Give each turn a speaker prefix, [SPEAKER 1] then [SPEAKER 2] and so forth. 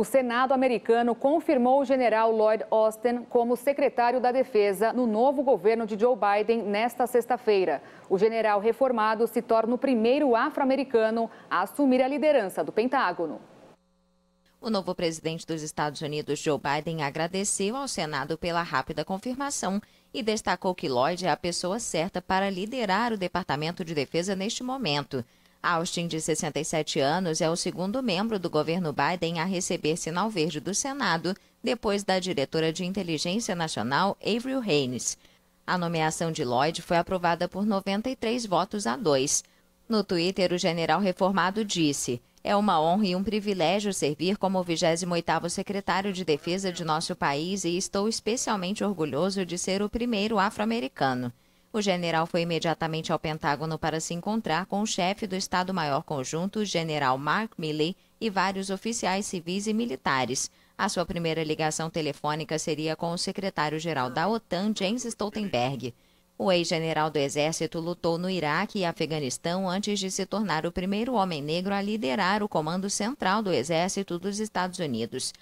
[SPEAKER 1] O Senado americano confirmou o general Lloyd Austin como secretário da Defesa no novo governo de Joe Biden nesta sexta-feira. O general reformado se torna o primeiro afro-americano a assumir a liderança do Pentágono.
[SPEAKER 2] O novo presidente dos Estados Unidos, Joe Biden, agradeceu ao Senado pela rápida confirmação e destacou que Lloyd é a pessoa certa para liderar o Departamento de Defesa neste momento. Austin, de 67 anos, é o segundo membro do governo Biden a receber sinal verde do Senado, depois da diretora de Inteligência Nacional, Avril Haines. A nomeação de Lloyd foi aprovada por 93 votos a 2. No Twitter, o general reformado disse: É uma honra e um privilégio servir como 28º secretário de Defesa de nosso país e estou especialmente orgulhoso de ser o primeiro afro-americano. O general foi imediatamente ao Pentágono para se encontrar com o chefe do Estado-Maior Conjunto, general Mark Milley, e vários oficiais civis e militares. A sua primeira ligação telefônica seria com o secretário-geral da OTAN, James Stoltenberg. O ex-general do Exército lutou no Iraque e Afeganistão antes de se tornar o primeiro homem negro a liderar o Comando Central do Exército dos Estados Unidos.